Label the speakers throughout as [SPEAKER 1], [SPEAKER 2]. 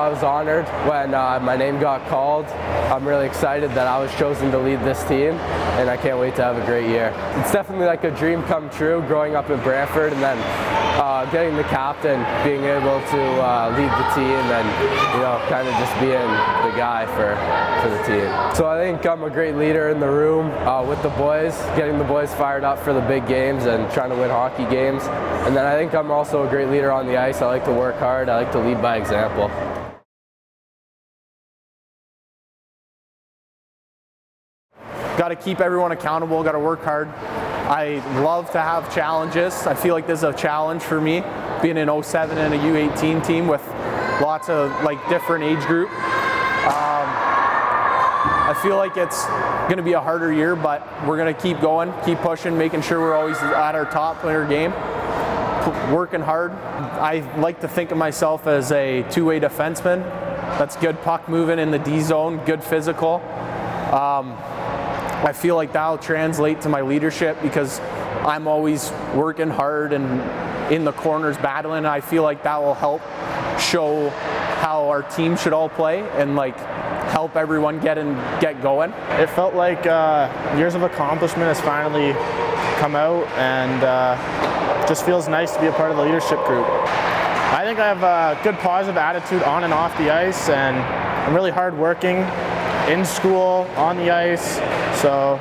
[SPEAKER 1] I was honored when uh, my name got called. I'm really excited that I was chosen to lead this team and I can't wait to have a great year. It's definitely like a dream come true growing up in Brantford and then uh, getting the captain, being able to uh, lead the team and you know kind of just being the guy for, for the team. So I think I'm a great leader in the room uh, with the boys, getting the boys fired up for the big games and trying to win hockey games. And then I think I'm also a great leader on the ice. I like to work hard. I like to lead by example.
[SPEAKER 2] Got to keep everyone accountable, got to work hard. I love to have challenges. I feel like this is a challenge for me, being an 07 and a U18 team with lots of like different age group. Um, I feel like it's going to be a harder year, but we're going to keep going, keep pushing, making sure we're always at our top in our game, working hard. I like to think of myself as a two-way defenseman. That's good puck moving in the D zone, good physical. Um, I feel like that'll translate to my leadership because I'm always working hard and in the corners battling. I feel like that will help show how our team should all play and like help everyone get and get going.
[SPEAKER 3] It felt like uh, years of accomplishment has finally come out and uh, just feels nice to be a part of the leadership group. I think I have a good positive attitude on and off the ice and I'm really hardworking in school, on the ice, so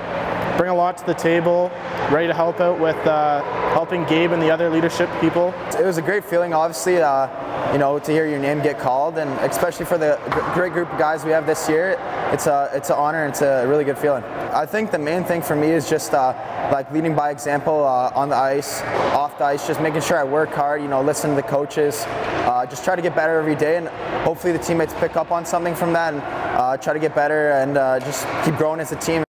[SPEAKER 3] bring a lot to the table, ready to help out with uh, helping Gabe and the other leadership people.
[SPEAKER 4] It was a great feeling, obviously, uh, you know, to hear your name get called, and especially for the great group of guys we have this year, it's a it's an honor and it's a really good feeling. I think the main thing for me is just uh, like leading by example uh, on the ice, off the ice, just making sure I work hard, you know, listen to the coaches, uh, just try to get better every day, and hopefully the teammates pick up on something from that and try to get better and uh, just keep growing as a team.